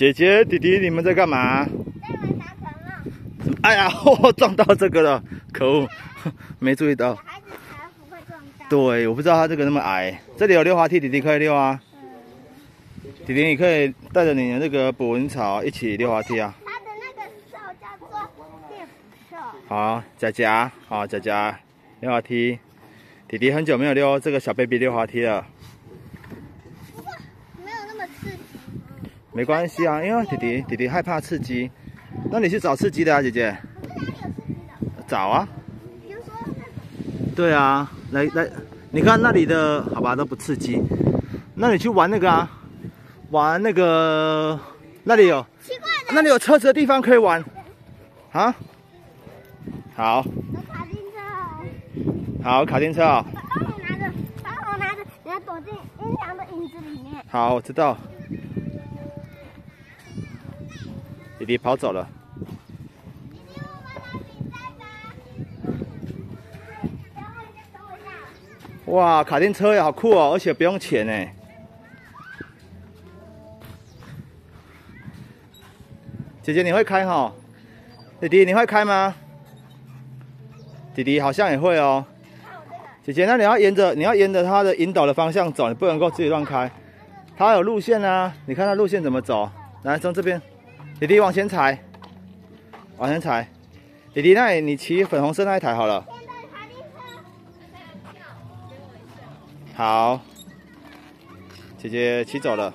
姐姐、弟弟，你们在干嘛？在玩沙尘了。哎呀，撞到这个了，可恶，没注意到。孩子才不会撞到。对，我不知道他这个那么矮。这里有溜滑梯，弟弟可以溜啊。弟弟，你可以带着你的那个捕蚊草一起溜滑梯啊。它的那个兽叫做猎捕兽。好，佳佳，好，佳佳，溜滑梯。弟弟很久没有溜这个小 baby 溜滑梯了。不过没有那么刺激。没关系啊，因为弟弟弟弟害怕刺激。那你去找刺激的啊，姐姐。找啊。对啊，来来，你看那里的，好吧，都不刺激。那你去玩那个啊。玩那个，那里有，那里有车子的地方可以玩，啊，好，卡丁车，好卡丁车啊，帮我拿着，帮我拿着，你要躲进阴凉的影子里面。好，我知道，弟弟跑走了，哇，卡丁车也好酷哦，而且不用钱呢。姐姐你会开哈？弟弟你会开吗？弟弟好像也会哦。姐姐，那你要沿着你要沿着它的引导的方向走，你不能够自己乱开。它有路线啊，你看它路线怎么走？来，从这边，弟弟往前踩，往前踩。弟弟，那你你骑粉红色那一台好了。好，姐姐骑走了。